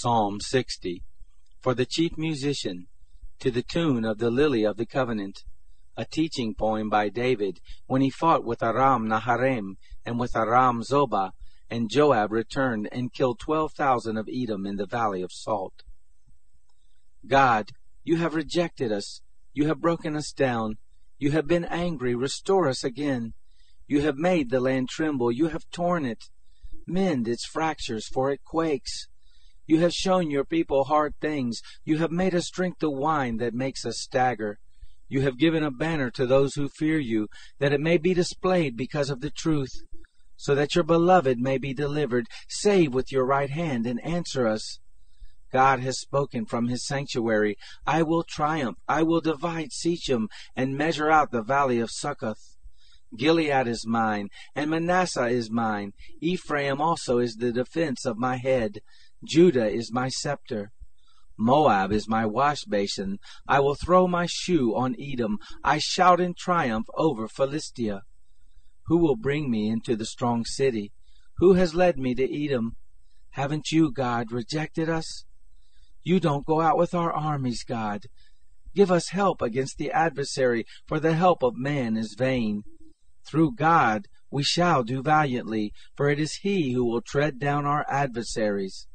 Psalm 60. For the chief musician, to the tune of the Lily of the Covenant, a teaching poem by David when he fought with Aram Naharaim and with Aram Zobah, and Joab returned and killed twelve thousand of Edom in the valley of Salt. God, you have rejected us, you have broken us down, you have been angry, restore us again. You have made the land tremble, you have torn it. Mend its fractures, for it quakes. You have shown your people hard things. You have made us drink the wine that makes us stagger. You have given a banner to those who fear you, that it may be displayed because of the truth, so that your beloved may be delivered. Save with your right hand and answer us. God has spoken from his sanctuary. I will triumph. I will divide Shechem and measure out the valley of Succoth. Gilead is mine, and Manasseh is mine. Ephraim also is the defense of my head. Judah is my scepter. Moab is my wash basin. I will throw my shoe on Edom. I shout in triumph over Philistia. Who will bring me into the strong city? Who has led me to Edom? Haven't you, God, rejected us? You don't go out with our armies, God. Give us help against the adversary, for the help of man is vain. Through God we shall do valiantly, for it is He who will tread down our adversaries.